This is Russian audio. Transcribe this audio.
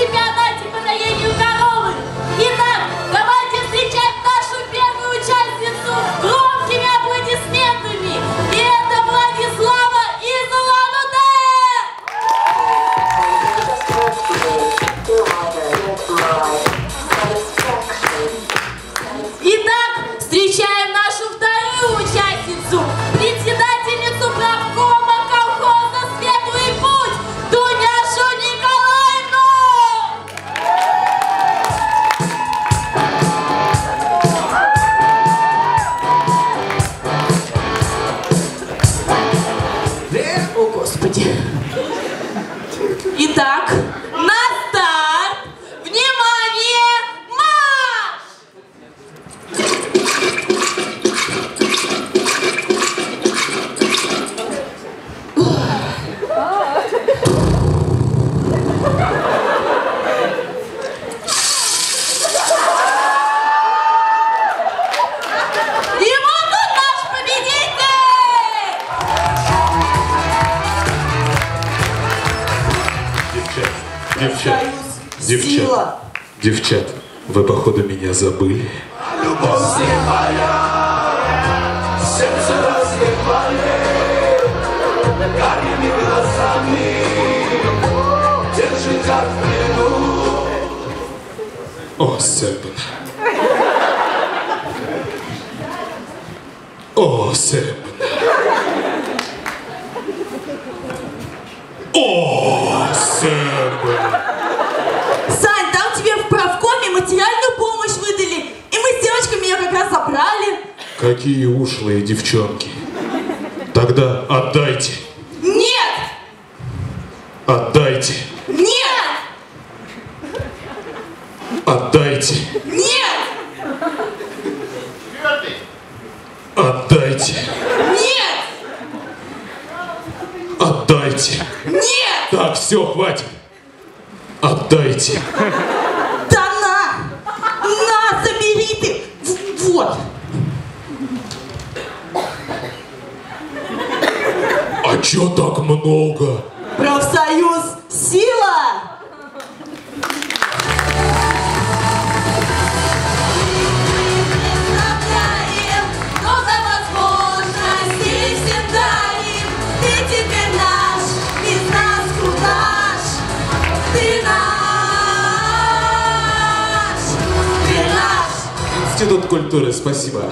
чемпионате по доению коровы. Итак, давайте встречать нашу первую участницу громкими аплодисментами. И это Владислава из Улан-Удэ! Девчат, девчат, девчат, вы, походу, меня забыли. Любовь сердце разъехали, горими глазами. О, Себен. О, Себен. О, Себен. Сань, там тебе в правкоме материальную помощь выдали. И мы с девочками ее как раз забрали. Какие ушлые девчонки. Тогда отдайте. Нет! Отдайте. Нет! Отдайте. Нет! Отдайте. Нет! Отдайте. Нет! Так, все, хватит. Отдайте. Да на! На, забери ты! Вот! А чё так много? Профсоюз сила! Институт культуры, спасибо.